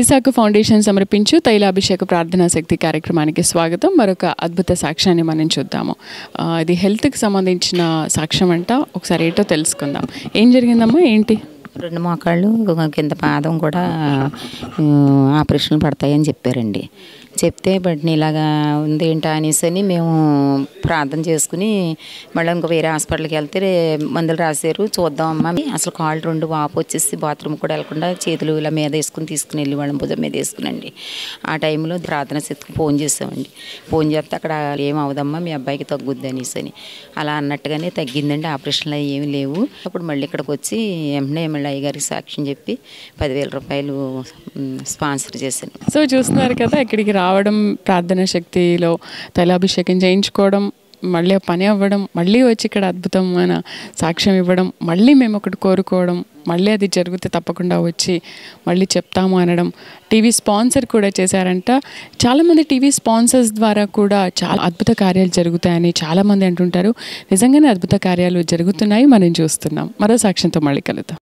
ఇసాకు ఫౌండేషన్ సమర్పించు తైలాభిషేక ప్రార్థనా శక్తి కార్యక్రమానికి స్వాగతం. మరొక అద్భుత సాక్ష్యాన్ని మనం చూద్దాము. ఇది హెల్త్కి సంబంధించిన సాక్ష్యం అంట ఒకసారి ఏంటో తెలుసుకుందాం. ఏం జరిగిందమ్మా? ఏంటి? రెండు మోకాళ్ళు కింద పాదం కూడా ఆపరేషన్లు పడతాయని చెప్పారండి. చెప్తే బట్ ఇలాగా ఉంది ఏంటా అనేసి అని మేము ప్రార్థన చేసుకుని మళ్ళీ ఇంకో వేరే హాస్పిటల్కి వెళ్తే మందులు రాశారు. చూద్దాం అమ్మా. అసలు కాళ్ళు రెండు వాపు వచ్చేసి బాత్రూమ్ కూడా వెళ్ళకుండా చేతులు ఇలా మీద వేసుకుని తీసుకుని వెళ్ళి వాళ్ళ భుజం మీద వేసుకునండి. ఆ టైంలో ప్రార్థన శక్తికి ఫోన్ చేసామండి ఫోన్ చేస్తే అక్కడ ఏం అవదమ్మా మీ అబ్బాయికి తగ్గుద్ది అనేసి అని అలా అన్నట్టుగానే తగ్గిందండి. ఆపరేషన్లు ఏమి లేవు. అప్పుడు మళ్ళీ ఇక్కడికి వచ్చి వెంటనే మళ్ళీ అయ్యగారికి సాక్ష్యం చెప్పి పదివేల రూపాయలు స్పాన్సర్ చేశాను. సో చూస్తున్నారు కదా ఇక్కడికి రావడం ప్రార్థన శక్తిలో తైలాభిషేకం చేయించుకోవడం మళ్ళీ పని అవ్వడం మళ్ళీ వచ్చి ఇక్కడ అద్భుతమైన సాక్ష్యం ఇవ్వడం మళ్ళీ మేము ఒకటి కోరుకోవడం మళ్ళీ అది జరిగితే తప్పకుండా వచ్చి మళ్ళీ చెప్తాము అనడం. టీవీ స్పాన్సర్ కూడా చేశారంట. చాలామంది టీవీ స్పాన్సర్స్ ద్వారా కూడా చాలా అద్భుత కార్యాలు జరుగుతాయని చాలామంది అంటుంటారు. నిజంగానే అద్భుత కార్యాలు జరుగుతున్నాయి మనం చూస్తున్నాం. మరో సాక్ష్యంతో మళ్ళీ కలుద్దాం.